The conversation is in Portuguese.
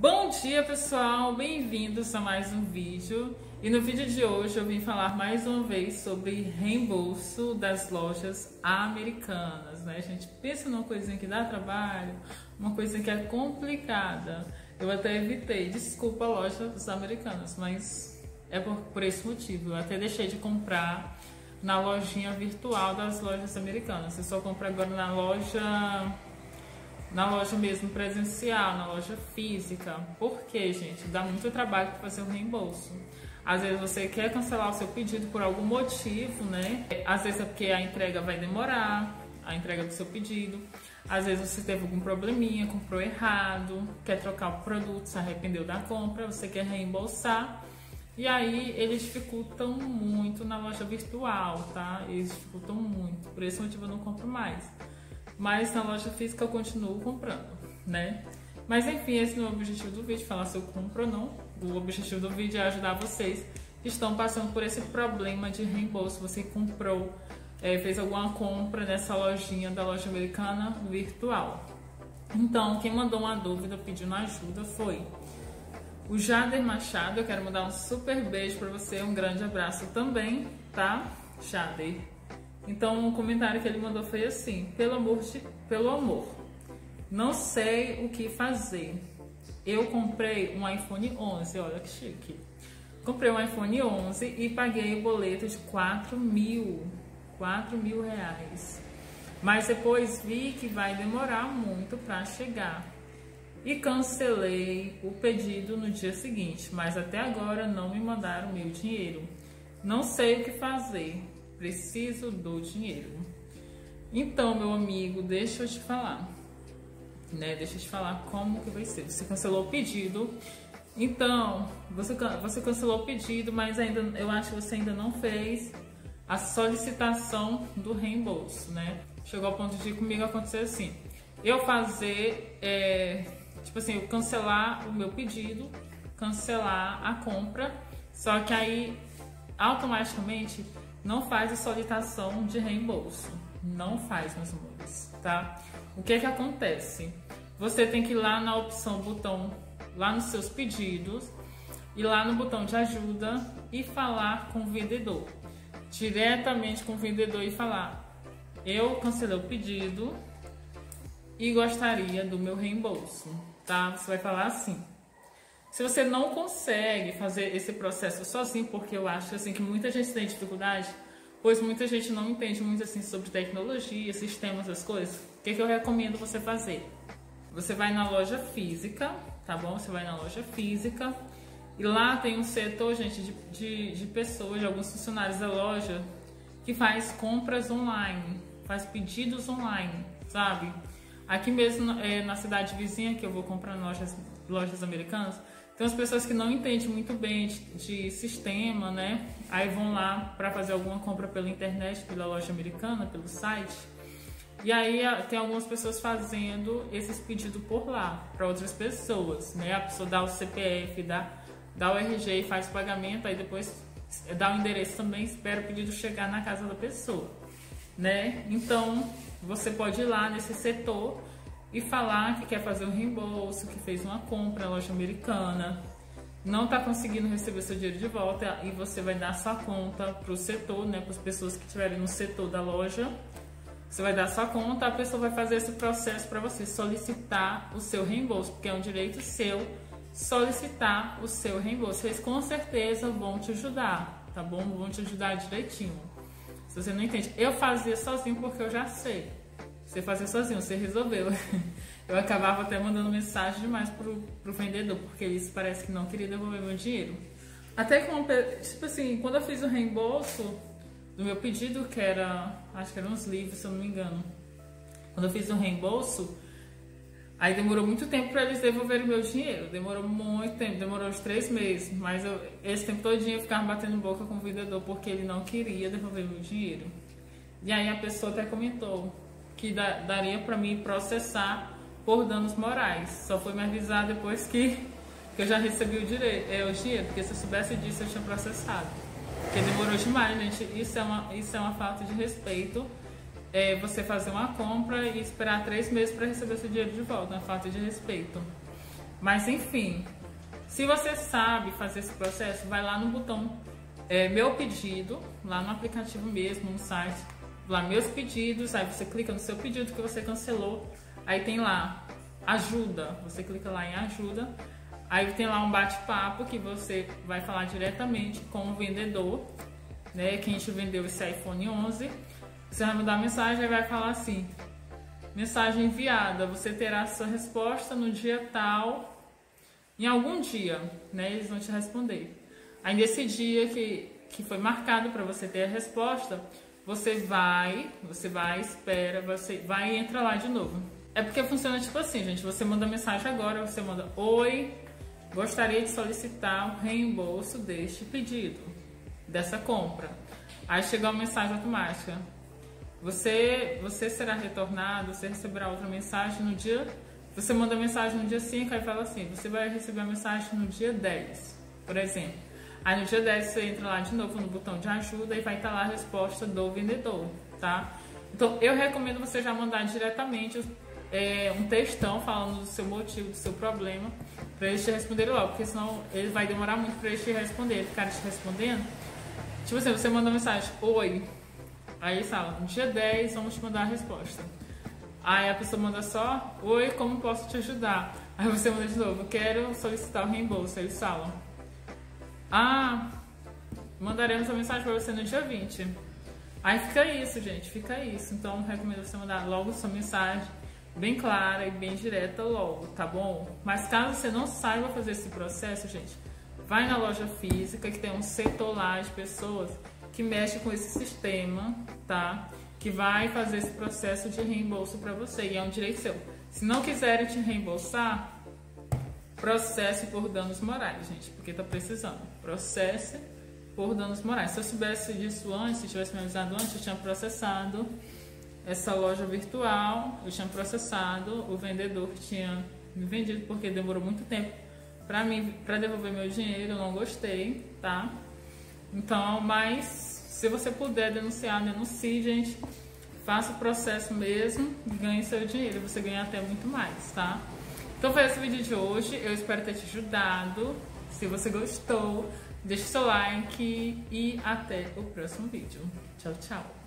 Bom dia pessoal, bem-vindos a mais um vídeo e no vídeo de hoje eu vim falar mais uma vez sobre reembolso das lojas americanas, né? A gente pensa numa coisinha que dá trabalho, uma coisa que é complicada. Eu até evitei, desculpa a loja dos americanos, mas é por, por esse motivo. Eu até deixei de comprar na lojinha virtual das lojas americanas. Eu só compro agora na loja na loja mesmo presencial, na loja física. Por quê, gente? Dá muito trabalho para fazer o reembolso. Às vezes você quer cancelar o seu pedido por algum motivo, né? Às vezes é porque a entrega vai demorar, a entrega do seu pedido. Às vezes você teve algum probleminha, comprou errado, quer trocar o produto, se arrependeu da compra, você quer reembolsar. E aí eles dificultam muito na loja virtual, tá? Eles dificultam muito. Por esse motivo eu não compro mais mas na loja física eu continuo comprando, né? Mas enfim, esse não é o objetivo do vídeo, falar se eu compro ou não. O objetivo do vídeo é ajudar vocês que estão passando por esse problema de reembolso. Você comprou, é, fez alguma compra nessa lojinha da loja americana virtual. Então, quem mandou uma dúvida pedindo ajuda foi o Jader Machado. Eu quero mandar um super beijo para você, um grande abraço também, tá? Jader. Então, o comentário que ele mandou foi assim: pelo amor, de, pelo amor, não sei o que fazer. Eu comprei um iPhone 11, olha que chique. Comprei um iPhone 11 e paguei o boleto de 4 mil, 4 mil reais. Mas depois vi que vai demorar muito para chegar. E cancelei o pedido no dia seguinte, mas até agora não me mandaram meu dinheiro. Não sei o que fazer preciso do dinheiro. Então, meu amigo, deixa eu te falar, né? Deixa eu te falar como que vai ser. Você cancelou o pedido, então você você cancelou o pedido, mas ainda eu acho que você ainda não fez a solicitação do reembolso, né? Chegou ao ponto de comigo acontecer assim, eu fazer, é, tipo assim, eu cancelar o meu pedido, cancelar a compra, só que aí automaticamente não faz a solicitação de reembolso. Não faz, meus amores, tá? O que é que acontece? Você tem que ir lá na opção botão, lá nos seus pedidos, e lá no botão de ajuda e falar com o vendedor. Diretamente com o vendedor e falar: Eu cancelei o pedido e gostaria do meu reembolso, tá? Você vai falar assim. Se você não consegue fazer esse processo sozinho, porque eu acho assim que muita gente tem dificuldade, pois muita gente não entende muito assim sobre tecnologia, sistemas, as coisas. O que, que eu recomendo você fazer? Você vai na loja física, tá bom? Você vai na loja física e lá tem um setor, gente, de, de, de pessoas, de alguns funcionários da loja que faz compras online, faz pedidos online, sabe? Aqui mesmo é, na cidade vizinha que eu vou comprar lojas, lojas americanas, tem as pessoas que não entendem muito bem de, de sistema, né? Aí vão lá para fazer alguma compra pela internet, pela loja americana, pelo site. E aí tem algumas pessoas fazendo esses pedidos por lá para outras pessoas, né? A pessoa dá o CPF, dá, dá o RG e faz o pagamento, aí depois dá o endereço também, espera o pedido chegar na casa da pessoa, né? Então você pode ir lá nesse setor e falar que quer fazer um reembolso, que fez uma compra na loja americana, não está conseguindo receber seu dinheiro de volta e você vai dar sua conta para o setor, né, para as pessoas que estiverem no setor da loja. Você vai dar sua conta, a pessoa vai fazer esse processo para você solicitar o seu reembolso, porque é um direito seu solicitar o seu reembolso. Eles com certeza vão te ajudar, tá bom? Vão te ajudar direitinho. Se você não entende, eu fazia sozinho porque eu já sei. Você fazia sozinho, você resolveu. Eu acabava até mandando mensagem demais pro, pro vendedor, porque eles parece que não queria devolver meu dinheiro. Até uma, tipo assim, quando eu fiz o reembolso do meu pedido, que era, acho que eram uns livros, se eu não me engano. Quando eu fiz o reembolso, aí demorou muito tempo para eles devolverem o meu dinheiro. Demorou muito tempo, demorou uns três meses. Mas eu, esse tempo todinho eu ficava batendo boca com o vendedor porque ele não queria devolver meu dinheiro. E aí a pessoa até comentou, que da, daria para mim processar por danos morais. Só foi me avisar depois que, que eu já recebi o, direito, é, o dinheiro, porque se eu soubesse disso eu tinha processado. Porque demorou demais, gente. Isso é uma, isso é uma falta de respeito. É você fazer uma compra e esperar três meses para receber seu dinheiro de volta. É uma falta de respeito. Mas enfim, se você sabe fazer esse processo, vai lá no botão é, Meu Pedido, lá no aplicativo mesmo, no site, lá Meus Pedidos, aí você clica no seu pedido que você cancelou, aí tem lá Ajuda, você clica lá em Ajuda, aí tem lá um bate-papo que você vai falar diretamente com o vendedor, né, quem te vendeu esse iPhone 11, você vai mandar mensagem e vai falar assim, mensagem enviada, você terá sua resposta no dia tal, em algum dia, né, eles vão te responder. Aí nesse dia que, que foi marcado para você ter a resposta, você vai, você vai, espera, você vai e entra lá de novo. É porque funciona tipo assim, gente, você manda mensagem agora, você manda Oi, gostaria de solicitar o reembolso deste pedido, dessa compra. Aí chega uma mensagem automática. Você, você será retornado, você receberá outra mensagem no dia. Você manda mensagem no dia 5 e fala assim: você vai receber a mensagem no dia 10, por exemplo. Aí no dia 10 você entra lá de novo no botão de ajuda e vai estar lá a resposta do vendedor, tá? Então eu recomendo você já mandar diretamente é, um textão falando do seu motivo, do seu problema, para eles te responderem logo, porque senão ele vai demorar muito para eles te responder, ficarem te respondendo. Tipo assim, você manda mensagem, oi, Aí fala, no dia 10 vamos te mandar a resposta. Aí a pessoa manda só, oi, como posso te ajudar? Aí você manda de novo, quero solicitar o reembolso. Aí eles falam, ah, mandaremos a mensagem para você no dia 20. Aí fica isso, gente, fica isso. Então recomendo você mandar logo sua mensagem bem clara e bem direta logo, tá bom? Mas caso você não saiba fazer esse processo, gente, vai na loja física que tem um setor lá de pessoas que mexe com esse sistema, tá? Que vai fazer esse processo de reembolso para você e é um direito seu. Se não quiserem te reembolsar, processe por danos morais, gente, porque tá precisando. Processe por danos morais. Se eu soubesse disso antes, se tivesse me avisado antes, eu tinha processado essa loja virtual, eu tinha processado, o vendedor tinha me vendido porque demorou muito tempo para mim para devolver meu dinheiro, eu não gostei, tá? Então, mas se você puder denunciar, denuncie, gente. Faça o processo mesmo ganhe seu dinheiro. Você ganha até muito mais, tá? Então foi esse vídeo de hoje. Eu espero ter te ajudado. Se você gostou, deixe seu like e até o próximo vídeo. Tchau, tchau.